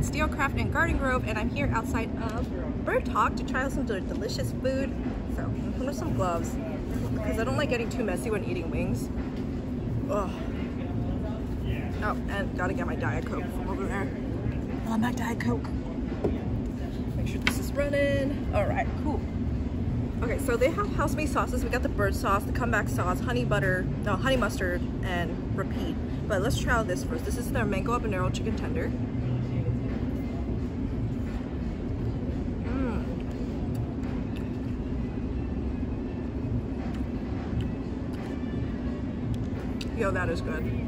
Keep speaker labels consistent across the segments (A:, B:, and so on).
A: at Steelcraft and Garden Grove, and I'm here outside of Bird Talk to try out some delicious food. So I'm putting some gloves because I don't like getting too messy when eating wings. Ugh. Oh, and gotta get my Diet Coke from over there. Oh, my Diet Coke. Make sure this is running. All right, cool. Okay, so they have house-made sauces. We got the bird sauce, the comeback sauce, honey butter, no, honey mustard, and repeat. But let's try out this first. This is their mango habanero chicken tender. Yo, that is good. Mm.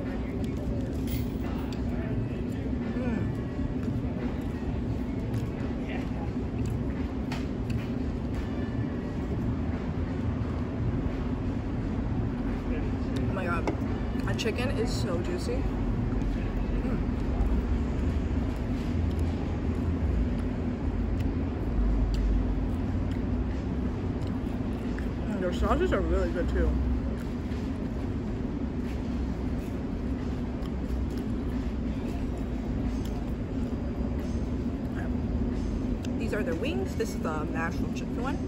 A: Oh my god. That chicken is so juicy. Mm. Mm, Their sauces are really good too. These are their wings. This is the Nashville chicken one.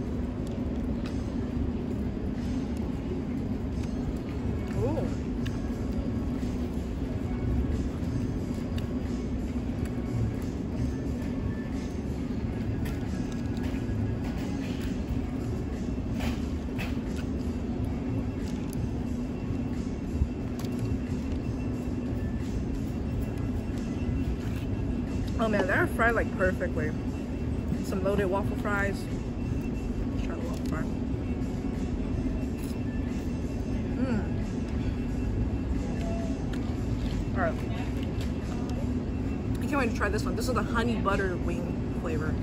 A: Oh man, they're fried like perfectly. Some loaded waffle fries. Let's try the waffle fry. Mmm. Alright. I can't wait to try this one. This is the honey butter wing flavor.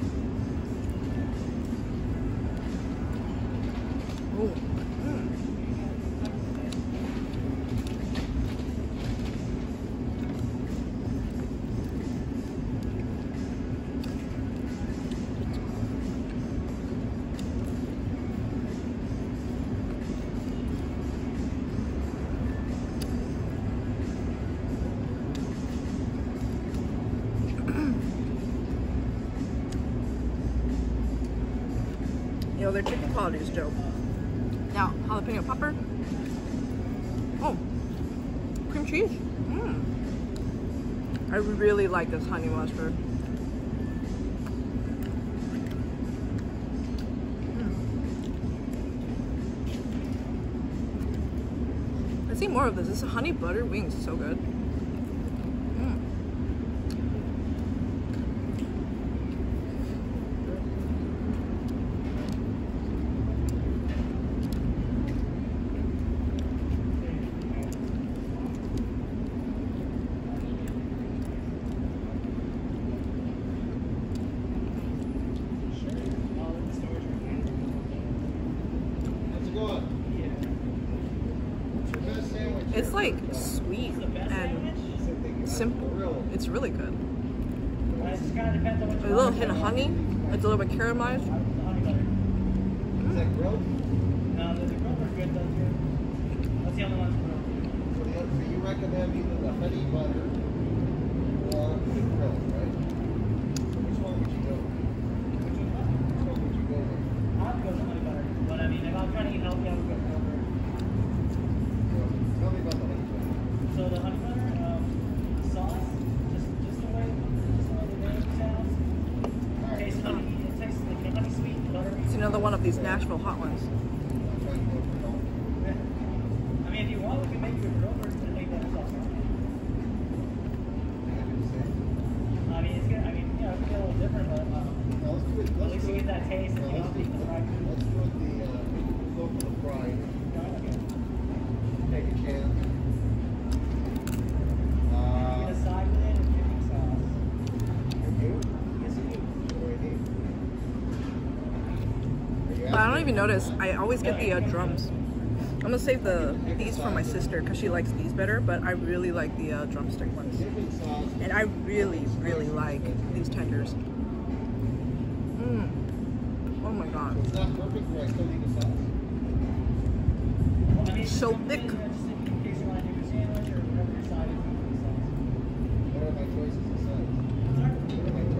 A: Their chicken quality is dope. Now, jalapeno pepper. Oh, cream cheese. Mmm. I really like this honey mustard. Mm. Let's see more of this. This honey butter wings is so good. Mm.
B: How's it going? What's your best sandwich?
A: It's like sweet and simple. It's really good. A little hint of honey. It's a little bit caramelized.
B: Is mm. that grilled?
C: What's the other one?
B: So, the, so you recommend either the honey butter or the grilled, right? So which one would you go? Which one would you go with?
C: I'll go with honey butter. But I mean, if I'm trying to eat healthy, I would go over.
B: So, tell me about the honey butter.
C: So the honey butter, um, sauce, just just the way, just the way the name sounds.
B: All right.
C: Tastes honey. It tastes like a honey sweet, buttery.
A: It's another one of these Nashville hot ones.
B: I'm trying to go for health.
C: I mean, if you want, we can make you a grilled version and make that sauce.
B: Can I do the same?
C: I mean, it's good. I mean, you know, it's a little different, but um,
B: No, let's do it.
C: at
B: Let's
C: least
B: do
C: you
B: it.
C: get that taste
B: No,
C: and you
B: let's
C: don't
B: do
C: eat the fried food.
B: Let's do it the, uh, go for the fried.
C: Okay.
B: Take a chance.
C: You
B: Uh,
C: get a side with it and dipping sauce.
B: you do?
C: Yes, you do.
B: What do I need? Are you
A: notice. I always get the uh, drums. I'm gonna save the these for my sister because she likes these better. But I really like the uh, drumstick ones, and I really, really like these tenders. Mmm. Oh my god.
B: So not perfect, but I still need the sauce.
C: Well, I mean,
A: So
C: something
A: thick.
C: Just in case you want to do a sandwich or whatever your side is with the sauce.
B: What are my choices of sides?
C: Sorry?
B: What are my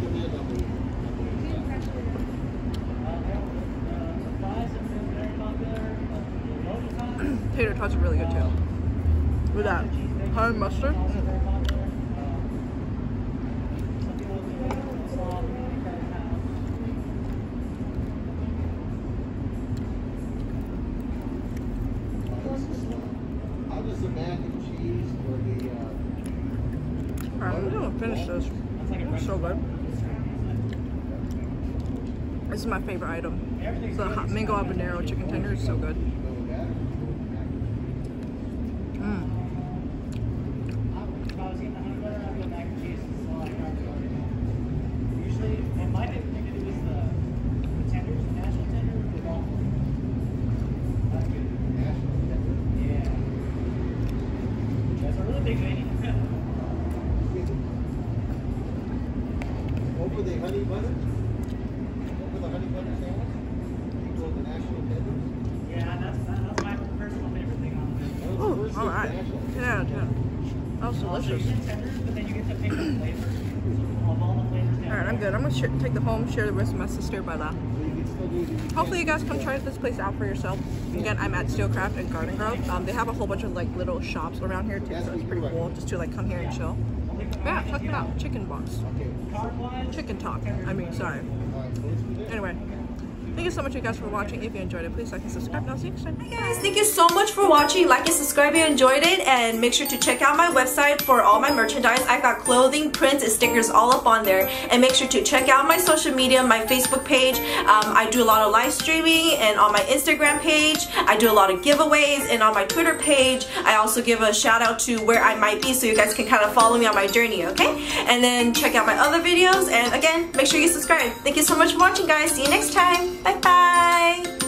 B: depend on the, on the exact.
C: Uh, the, the fries have been very popular. Uh, the local tots,
A: are really good too. With that honey mustard.
C: also very popular. Uh, some people do it with slaw, kind of house.
B: How does the mac and cheese or the, uh,
A: Alright, I'm gonna finish this.
C: That's like a
A: It's so good. This is my favorite item.
C: Everything's
A: The hot mango habanero chicken tender is so good.
B: go with that or go with the mac and cheese?
A: Mm.
C: If I was eating the honey butter, I'd go mac and cheese. It's all I got going. Usually, it might have anything to do with the, the tenders, the Nashville tender, the long. That's good.
B: Nashville tender.
C: Yeah. That's a really big menu.
B: Over the honey butter? Over the honey butter sandwich? You go with the Nashville tenders?
C: Yeah,
A: Oh,
B: it's the first
A: alright.
B: national.
A: 10 out of 10. That was
C: Also,
A: delicious.
C: but to all
A: Alright, I'm good. I'm gonna take the home, share the rest with my sister
B: do the.
A: Hopefully you guys come try this place out for yourself. Again, I'm at Steelcraft and Garden Grove. Um, they have a whole bunch of like little shops around here too, so it's pretty cool just to like come here and chill. But yeah, check it out. Chicken box.
B: Okay.
A: Chicken talk. I mean, sorry.
B: Alright, so let's do that.
A: Anyway, thank you so much you guys for watching. If you enjoyed it, please like and subscribe. And I'll see you next time.
D: Hey guys, thank you so much for watching. Like and subscribe if you enjoyed it. And make sure to check out my website for all my merchandise. I've got clothing, prints, and stickers all up on there. And make sure to check out my social media, my Facebook page. Um, I do a lot of live streaming and on my Instagram page. I do a lot of giveaways and on my Twitter page. I also give a shout out to where I might be so you guys can kind of follow me on my journey, okay? And then check out my other videos. And again, make sure you subscribe. Thank you so much for watching, guys. See you next time. 拜拜。